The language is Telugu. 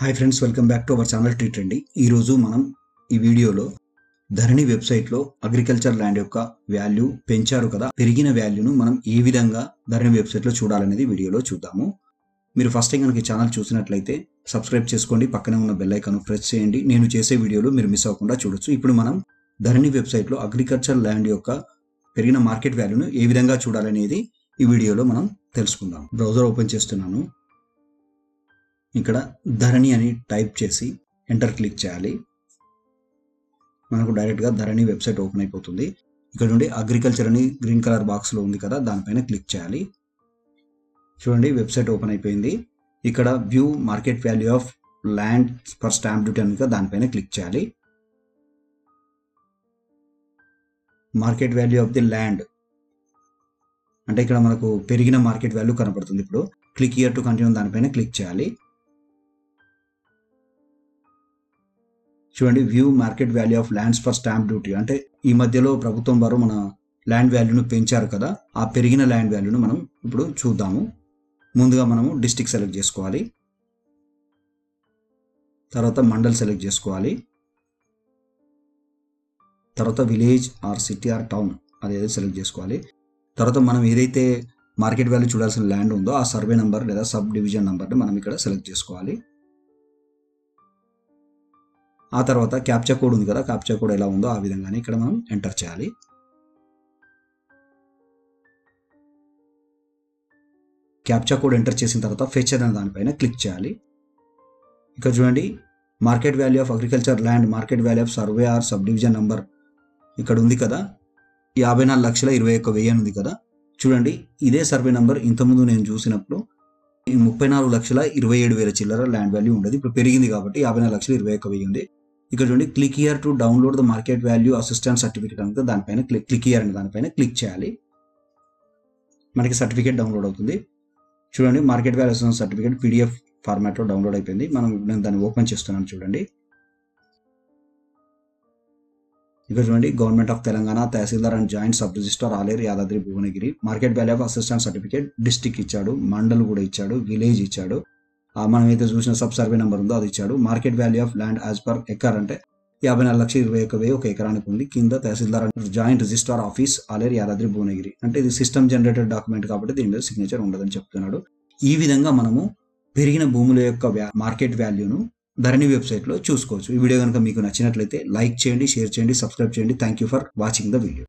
Hi friends welcome back to our channel treat అండి ఈరోజు మనం ఈ వీడియోలో ధరణి వెబ్సైట్లో అగ్రికల్చర్ ల్యాండ్ యొక్క వాల్యూ పెంచారు కదా పెరిగిన వాల్యూను మనం ఏ విధంగా ధరణి వెబ్సైట్లో చూడాలనేది వీడియోలో చూద్దాము. మీరు ఫస్ట్ టైం కనుక ఛానల్ చూసినట్లయితే సబ్స్క్రైబ్ చేసుకోండి పక్కనే ఉన్న బెల్ ఐకాన్ ప్రెస్ చేయండి. నేను చేసే వీడియోలు మీరు మిస్ అవ్వకుండా చూడొచ్చు. ఇప్పుడు మనం ధరణి వెబ్సైట్లో అగ్రికల్చర్ ల్యాండ్ యొక్క పెరిగిన మార్కెట్ వాల్యూను ఏ విధంగా చూడాలనేది ఈ వీడియోలో మనం తెలుసుకుందాం. బ్రౌజర్ ఓపెన్ చేస్తున్నాను. ఇక్కడ ధరణి అని టైప్ చేసి ఎంటర్ క్లిక్ చేయాలి. మనకు డైరెక్ట్గా ధరణి వెబ్సైట్ ఓపెన్ అయిపోతుంది. ఇక్కడ నుండి అగ్రికల్చర్ అని గ్రీన్ కలర్ బాక్స్లో ఉంది కదా దానిపైన క్లిక్ చేయాలి. చూడండి వెబ్సైట్ ఓపెన్ అయిపోయింది. ఇక్కడ view market value of land for stamp duty అని దానిపైన క్లిక్ చేయాలి. Market value of the land. అంటే ఇక్కడ మనకు పెరిగిన మార్కెట్ వాల్యూ కనపడుతుంది ఇప్పుడు. క్లిక్ ఇయర్ టు కంటిన్యూ దానిపైన క్లిక్ చేయాలి. చూడండి view market value of lands for stamp duty. అంటే ఈ మధ్యలో ప్రభుత్వం వారు మన ల్యాండ్ వాల్యూను పెంచారు కదా ఆ పెరిగిన ల్యాండ్ వాల్యూను మనం ఇప్పుడు చూద్దాము. ముందుగా మనము డిస్టిక్ సెలెక్ట్ చేసుకోవాలి. తర్వాత మండల్ సెలెక్ట్ చేసుకోవాలి. తర్వాత village or city or town అదేదో సెలెక్ట్ చేసుకోవాలి. తర్వాత మనం ఏదైతే మార్కెట్ వాల్యూ చూడాల్సిన ల్యాండ్ ఉందో ఆ సర్వే నెంబర్ లేదా సబ్ డివిజన్ నెంబర్ని మనం ఇక్కడ సెలెక్ట్ చేసుకోవాలి. ఆ తర్వాత క్యాప్చా కోడ్ ఉంది కదా క్యాప్చా కోడ్ ఎలా ఉందో ఆ విధంగానే ఇక్కడ మనం ఎంటర్ చేయాలి. క్యాప్చా కోడ్ ఎంటర్ చేసిన తర్వాత ఫెచ్ అనే దానిపైన క్లిక్ చేయాలి. ఇక్కడ చూడండి market value of agriculture land market value of survey or sub division number ఇక్కడ ఉంది కదా. యాభై నాలుగు లక్షల ఇరవై ఒక్క వెయ్యి అని ఉంది కదా. చూడండి ఇదే సర్వే నంబర్ ఇంతకుముందు నేను చూసినప్పుడు ఈ ముప్పై నాలుగు లక్షల ఇరవై ఏడు వేల చిల్లర ల్యాండ్ వాల్యూ ఉండదు. ఇప్పుడు పెరిగింది కాబట్టి యాభై నాలుగు లక్షల ఇరవై ఒక్క వెయ్యి ఉంది. ఇక్కడ చూడండి click here to download the market value assistant certificate అంటే దానిపైన క్లిక్ క్లిక్ ఇయర్ అనే దానిపైన క్లిక్ చేయాలి. మనకి సర్టిఫికేట్ డౌన్లోడ్ అవుతుంది. చూడండి market value assistant certificate PDF ఫార్మాట్లో డౌన్లోడ్ అయిపోయింది. మనం నేను దాన్ని ఓపెన్ చేస్తున్నాను చూడండి. ఇక్కడ చూడండి government of Telangana tahsildar and joint sub register Aleru Yadadri Bhuvanagiri market value of assistant certificate district ఇచ్చాడు మండల్ కూడా ఇచ్చాడు విలేజ్ ఇచ్చాడు. ఆ మనం అయితే చూసిన సబ్ సర్వే నెంబర్ ఉందో అది ఇచ్చాడు. Market value of land as per acre అంటే యాభై నాలుగు లక్షల ఇరవై ఒక వెయ్యి ఒక ఎకరానికి ఉంది. కింద tahsildar and joint registrar office Aleru Yadadri Bhuvanagiri అంటే ఇది సిస్టమ్ జనరేటెడ్ డాక్యుమెంట్ కాబట్టి దీని మీద సిగ్నేచర్ ఉండదని చెప్తున్నాడు. ఈ విధంగా మనము పెరిగిన భూముల యొక్క మార్కెట్ వాల్యూను ధరణి వెబ్సైట్లో చూసుకోవచ్చు. ఈ వీడియో కనుక మీకు నచ్చినట్లయితే లైక్ చేయండి షేర్ చేయండి సబ్స్క్రైబ్ చేయండి. Thank you for watching the video.